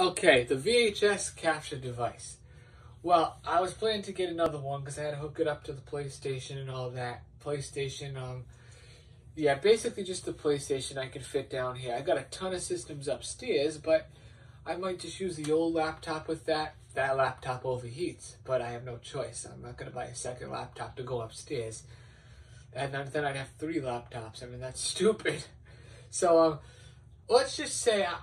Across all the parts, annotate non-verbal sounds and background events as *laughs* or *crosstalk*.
Okay, the VHS capture device. Well, I was planning to get another one because I had to hook it up to the PlayStation and all that. PlayStation, um, yeah, basically just the PlayStation I could fit down here. I got a ton of systems upstairs, but I might just use the old laptop with that. That laptop overheats, but I have no choice. I'm not going to buy a second laptop to go upstairs. And then I'd have three laptops. I mean, that's *laughs* stupid. So, um, let's just say I,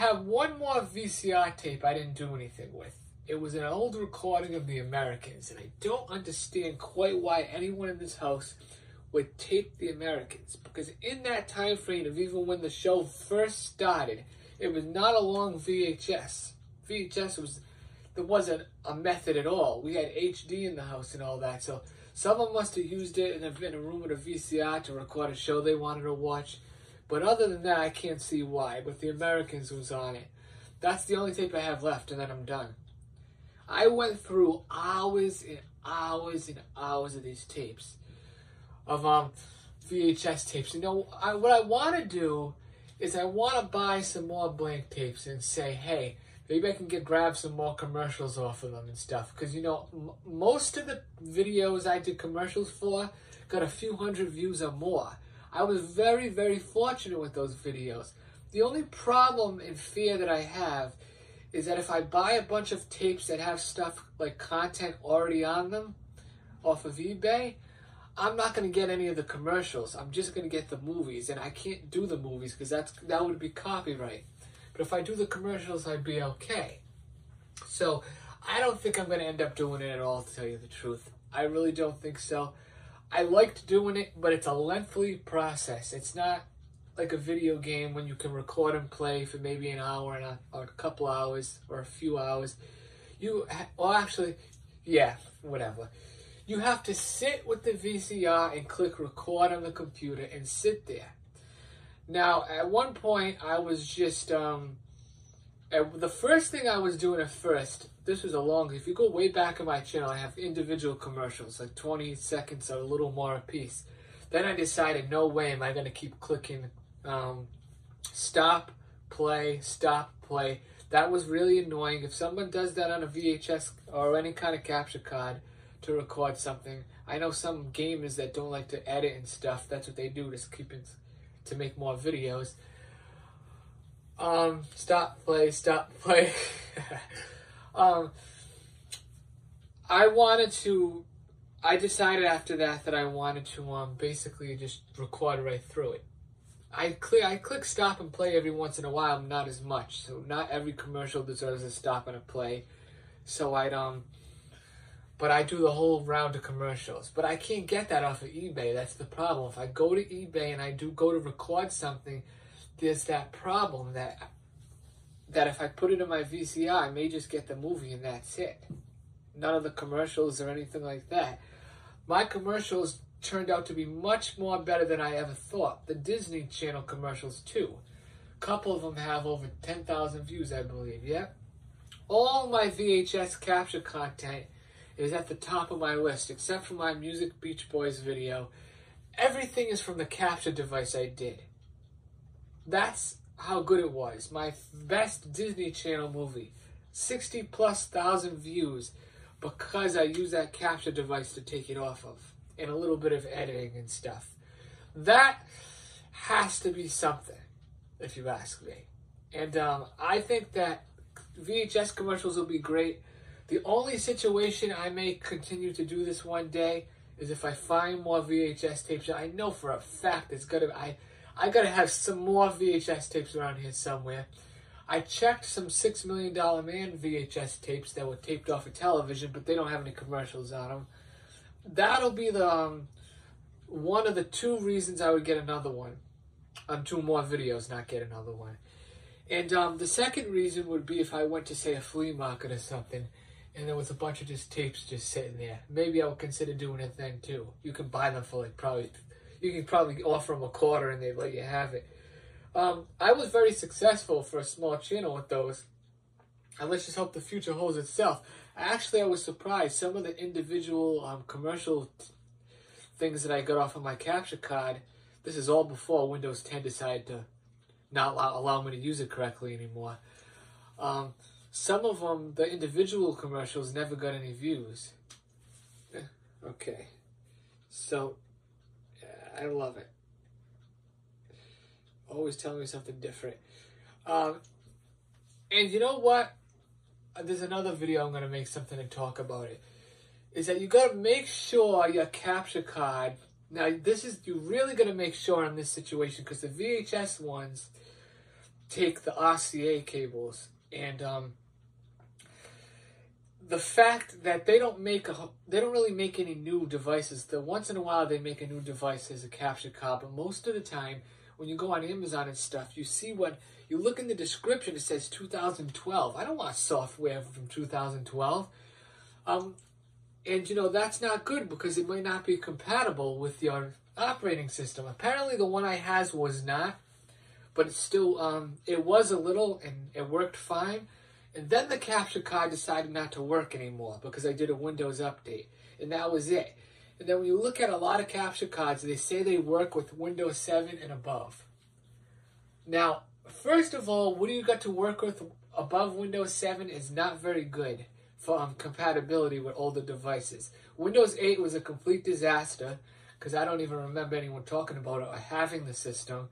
have one more VCR tape I didn't do anything with. It was an old recording of the Americans, and I don't understand quite why anyone in this house would tape the Americans. Because in that time frame of even when the show first started, it was not a long VHS. VHS was there wasn't a method at all. We had HD in the house and all that, so someone must have used it in a, a room with a VCR to record a show they wanted to watch. But other than that, I can't see why. But the Americans was on it. That's the only tape I have left, and then I'm done. I went through hours and hours and hours of these tapes, of um VHS tapes. You know, I, what I want to do is I want to buy some more blank tapes and say, hey, maybe I can get grab some more commercials off of them and stuff. Because you know, most of the videos I did commercials for got a few hundred views or more. I was very, very fortunate with those videos. The only problem and fear that I have is that if I buy a bunch of tapes that have stuff like content already on them off of eBay, I'm not going to get any of the commercials. I'm just going to get the movies, and I can't do the movies because that's that would be copyright. But if I do the commercials, I'd be okay. So I don't think I'm going to end up doing it at all, to tell you the truth. I really don't think so. I liked doing it, but it's a lengthy process. It's not like a video game when you can record and play for maybe an hour and a, or a couple hours or a few hours. You, well, actually, yeah, whatever. You have to sit with the VCR and click record on the computer and sit there. Now, at one point, I was just, um, the first thing I was doing at first this was a long, if you go way back in my channel, I have individual commercials, like 20 seconds or a little more a piece. Then I decided, no way am I going to keep clicking um, stop, play, stop, play. That was really annoying. If someone does that on a VHS or any kind of capture card to record something, I know some gamers that don't like to edit and stuff. That's what they do to keep it, to make more videos. Um, stop, play, stop, *laughs* play. Um, I wanted to. I decided after that that I wanted to um basically just record right through it. I click I click stop and play every once in a while, not as much. So not every commercial deserves a stop and a play. So I'd um but I do the whole round of commercials. But I can't get that off of eBay. That's the problem. If I go to eBay and I do go to record something, there's that problem that that if I put it in my VCR, I may just get the movie and that's it. None of the commercials or anything like that. My commercials turned out to be much more better than I ever thought. The Disney Channel commercials, too. A couple of them have over 10,000 views, I believe, yeah? All my VHS capture content is at the top of my list, except for my Music Beach Boys video. Everything is from the capture device I did. That's how good it was. My best Disney Channel movie. 60 plus thousand views because I used that capture device to take it off of. And a little bit of editing and stuff. That has to be something, if you ask me. And um, I think that VHS commercials will be great. The only situation I may continue to do this one day is if I find more VHS tapes. I know for a fact it's gonna. I I gotta have some more VHS tapes around here somewhere. I checked some Six Million Dollar Man VHS tapes that were taped off of television, but they don't have any commercials on them. That'll be the um, one of the two reasons I would get another one. On two more videos, not get another one. And um, the second reason would be if I went to, say, a flea market or something, and there was a bunch of just tapes just sitting there. Maybe I would consider doing a thing too. You can buy them for, like, probably you can probably offer them a quarter and they'd let you have it. Um, I was very successful for a small channel with those. And let's just hope the future holds itself. Actually, I was surprised. Some of the individual um, commercial things that I got off of my capture card, this is all before Windows 10 decided to not allow, allow me to use it correctly anymore. Um, some of them, the individual commercials, never got any views. Eh, okay, so I love it. Always telling me something different. Um, and you know what? There's another video I'm gonna make something to talk about it. Is that you gotta make sure your capture card. Now this is you're really gotta make sure in this situation because the VHS ones take the RCA cables and um, the fact that they don't make a they don't really make any new devices. The once in a while they make a new device as a capture card, but most of the time when you go on Amazon and stuff, you see what you look in the description. It says 2012. I don't want software from 2012. Um, and you know that's not good because it might not be compatible with your operating system. Apparently, the one I has was not, but it's still um, it was a little and it worked fine. And then the capture card decided not to work anymore because I did a Windows update. And that was it. And then when you look at a lot of capture cards, they say they work with Windows 7 and above. Now, first of all, what do you got to work with above Windows 7 is not very good for um, compatibility with older devices. Windows 8 was a complete disaster because I don't even remember anyone talking about it or having the system.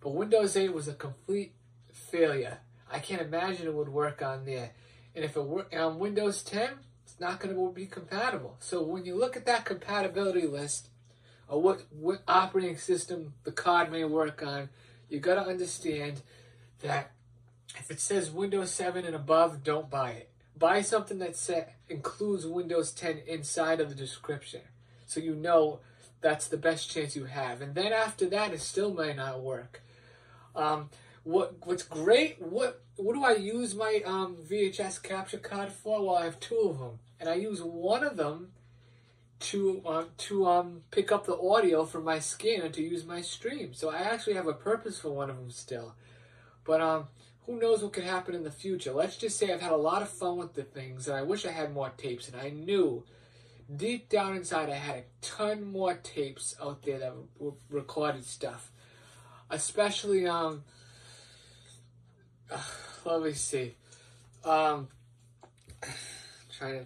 But Windows 8 was a complete failure. I can't imagine it would work on there. And if it were on Windows 10, it's not going to be compatible. So when you look at that compatibility list, or what, what operating system the card may work on, you got to understand that if it says Windows 7 and above, don't buy it. Buy something that set, includes Windows 10 inside of the description. So you know that's the best chance you have. And then after that, it still may not work. Um, what what's great? What what do I use my um, VHS capture card for? Well, I have two of them, and I use one of them to uh, to um pick up the audio from my scanner to use my stream. So I actually have a purpose for one of them still, but um. Who knows what could happen in the future? Let's just say I've had a lot of fun with the things, and I wish I had more tapes. And I knew deep down inside I had a ton more tapes out there that recorded stuff, especially um *sighs* let me see. Um, *sighs* trying to,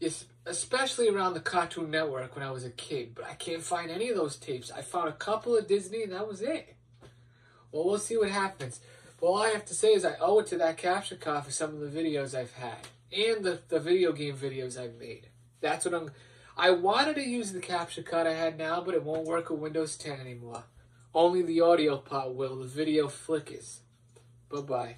yes, especially around the Cartoon Network when I was a kid, but I can't find any of those tapes. I found a couple of Disney, and that was it. Well, we'll see what happens. But all I have to say is I owe it to that capture card for some of the videos I've had and the, the video game videos I've made. That's what I'm. I wanted to use the capture card I had now, but it won't work with Windows 10 anymore. Only the audio part will. The video flickers. Bye bye.